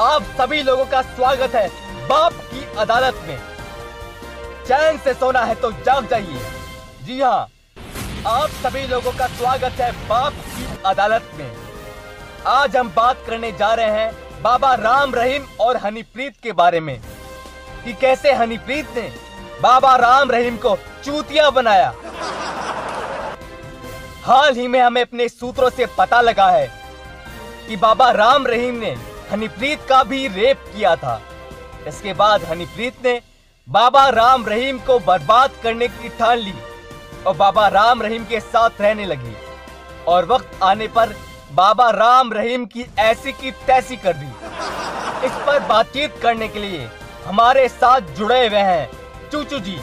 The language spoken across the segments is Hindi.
आप सभी लोगों का स्वागत है बाप की अदालत में। चैन से सोना है तो जाग जाइए। जी हाँ आप सभी लोगों का स्वागत है बाप की अदालत में। आज हम बात करने जा रहे हैं बाबा राम रहीम और हनीप्रीत के बारे में। कि कैसे हनीप्रीत ने बाबा राम रहीम को चूतिया बनाया। हाल ही में हमें अपने सूत्रों से पता लगा है कि बाबा राम रहीम ने हनीप्रीत का भी रेप किया था। इसके बाद हनीप्रीत ने बाबा राम रहीम को बर्बाद करने की ठान ली और बाबा राम रहीम के साथ रहने लगी और वक्त आने पर बाबा राम रहीम की ऐसी की तैसी कर दी। इस पर बातचीत करने के लिए हमारे साथ जुड़े हुए हैं चूचू जी।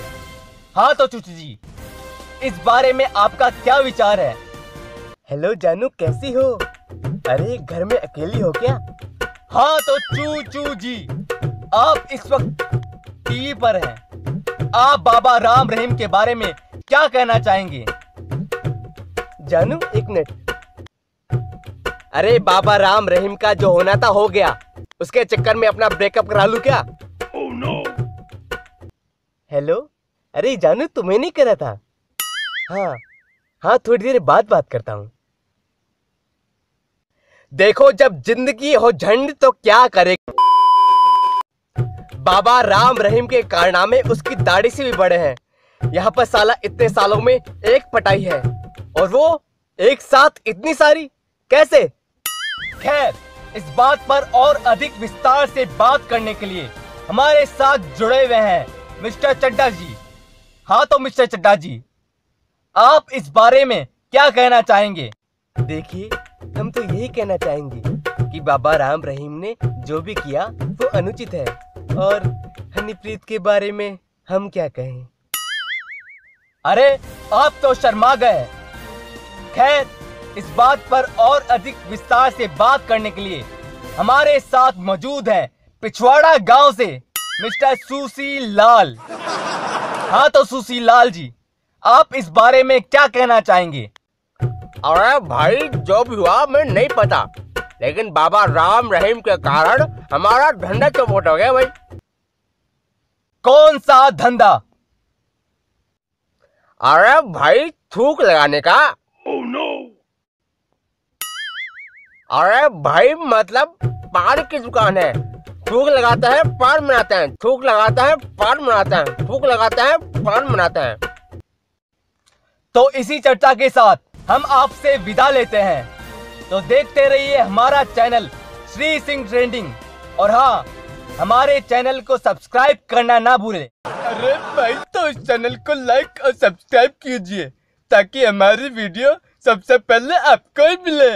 हाँ तो चूचू जी, इस बारे में आपका क्या विचार है? हेलो जानू, कैसी हो? अरे, घर में अकेली हो क्या? हाँ तो चू चू जी आप इस वक्त टीवी पर हैं। आप बाबा राम रहीम के बारे में क्या कहना चाहेंगे? जानू एक मिनट। अरे बाबा राम रहीम का जो होना था हो गया। उसके चक्कर में अपना ब्रेकअप करा लू क्या? Oh, no. हेलो अरे जानू तुम्हें नहीं करा था? हाँ हाँ थोड़ी देर बाद बात करता हूँ। देखो, जब ज़िंदगी हो झंड तो क्या करे? बाबा राम रहीम के कारनामे उसकी दाढ़ी से भी बड़े हैं। यहाँ पर साला इतने सालों में एक पटाई है, और वो एक साथ इतनी सारी? कैसे? खैर, इस बात पर और अधिक विस्तार से बात करने के लिए हमारे साथ जुड़े हुए हैं मिस्टर चड्डा जी। हाँ तो मिस्टर चड्डा जी, आप इस बारे में क्या कहना चाहेंगे? देखिए हम तो यही कहना चाहेंगे कि बाबा राम रहीम ने जो भी किया, वो अनुचित है। और हनीप्रीत के बारे में हम क्या कहें? अरे, आप तो शर्मा गए। खैर, इस बात पर और अधिक विस्तार से बात करने के लिए हमारे साथ मौजूद है पिछवाड़ा गाँव से मिस्टर सुसी लाल। हाँ तो सुसी लाल जी, आप इस बारे में क्या कहना चाहेंगे? अरे भाई जो भी हुआ मैं नहीं पता। लेकिन बाबा राम रहीम के कारण हमारा धंधा चौपट हो गया भाई। कौन सा धंधा? अरे भाई थूक लगाने का। Oh, no. अरे भाई मतलब पान की दुकान है। थूक लगाता है पान बनाता हैं। थूक लगाता है पान बनाता हैं। थूक लगाता है पान बनाता हैं। तो इसी चर्चा के साथ हम आपसे विदा लेते हैं। तो देखते रहिए हमारा चैनल श्री सिंह ट्रेंडिंग। और हाँ हमारे चैनल को सब्सक्राइब करना ना भूले। अरे भाई तो इस चैनल को लाइक और सब्सक्राइब कीजिए, ताकि हमारी वीडियो सबसे पहले आपको ही मिले।